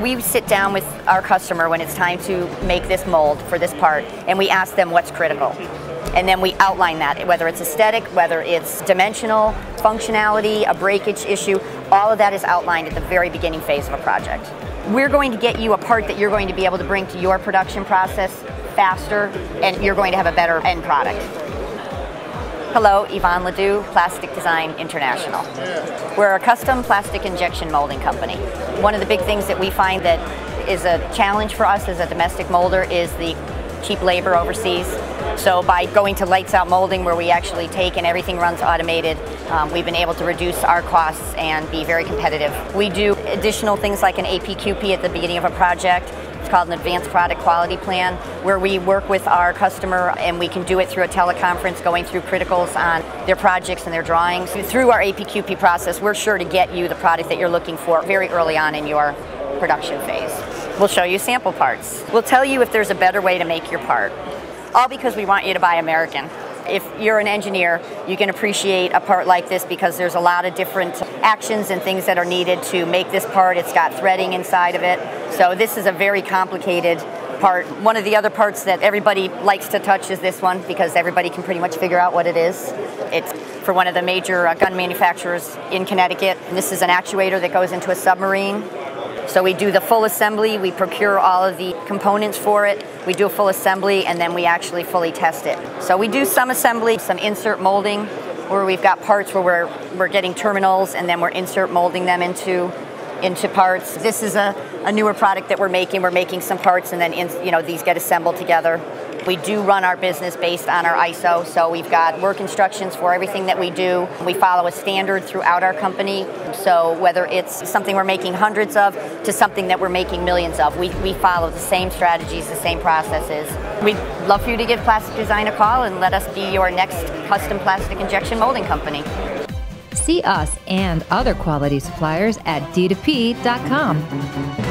we sit down with our customer when it's time to make this mold for this part and we ask them what's critical. And then we outline that, whether it's aesthetic, whether it's dimensional, functionality, a breakage issue, all of that is outlined at the very beginning phase of a project. We're going to get you a part that you're going to be able to bring to your production process faster and you're going to have a better end product. Hello, Yvonne Ledoux, Plastic Design International. We're a custom plastic injection molding company. One of the big things that we find that is a challenge for us as a domestic molder is the cheap labor overseas. So by going to lights out molding where we actually take and everything runs automated, um, we've been able to reduce our costs and be very competitive. We do additional things like an APQP at the beginning of a project. Called an Advanced Product Quality Plan, where we work with our customer and we can do it through a teleconference going through criticals on their projects and their drawings. Through our APQP process, we're sure to get you the product that you're looking for very early on in your production phase. We'll show you sample parts. We'll tell you if there's a better way to make your part all because we want you to buy American. If you're an engineer, you can appreciate a part like this because there's a lot of different actions and things that are needed to make this part. It's got threading inside of it. So this is a very complicated part. One of the other parts that everybody likes to touch is this one because everybody can pretty much figure out what it is. It's for one of the major uh, gun manufacturers in Connecticut. This is an actuator that goes into a submarine so we do the full assembly, we procure all of the components for it, we do a full assembly, and then we actually fully test it. So we do some assembly, some insert molding, where we've got parts where we're, we're getting terminals and then we're insert molding them into into parts. This is a, a newer product that we're making. We're making some parts and then in, you know these get assembled together. We do run our business based on our ISO, so we've got work instructions for everything that we do. We follow a standard throughout our company, so whether it's something we're making hundreds of to something that we're making millions of, we, we follow the same strategies, the same processes. We'd love for you to give Plastic Design a call and let us be your next custom plastic injection molding company. See us and other quality suppliers at d2p.com.